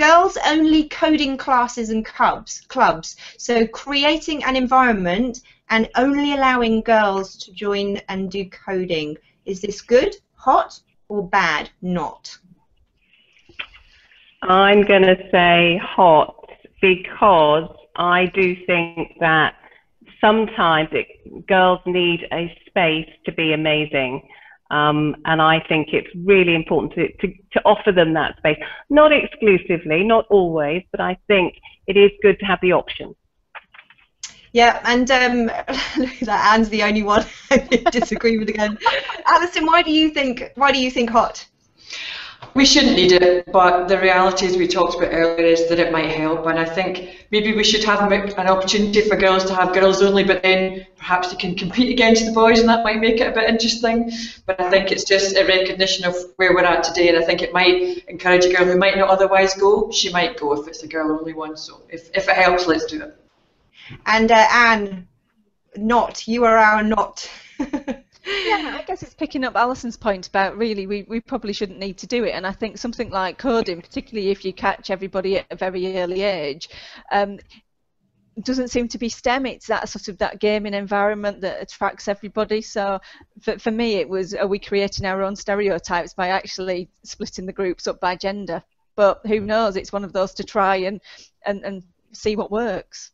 girls only coding classes and clubs clubs. So creating an environment and only allowing girls to join and do coding. Is this good hot or bad not? I'm going to say hot because i do think that sometimes it, girls need a space to be amazing um, and I think it's really important to, to, to offer them that space. Not exclusively, not always, but I think it is good to have the option. Yeah, and um, that Ann's the only one I disagree with again. Alison, why do you think why do you think hot? We shouldn't need it, but the reality, as we talked about earlier, is that it might help. And I think maybe we should have an opportunity for girls to have girls only, but then perhaps they can compete against the boys, and that might make it a bit interesting. But I think it's just a recognition of where we're at today, and I think it might encourage a girl who might not otherwise go. She might go if it's a girl only one. So if, if it helps, let's do it. And uh, Ann, not you are our not. yeah, I guess it's picking up Alison's point about really we, we probably shouldn't need to do it. And I think something like coding, particularly if you catch everybody at a very early age, um, doesn't seem to be STEM. It's that sort of that gaming environment that attracts everybody. So for, for me, it was are we creating our own stereotypes by actually splitting the groups up by gender? But who knows? It's one of those to try and and, and see what works.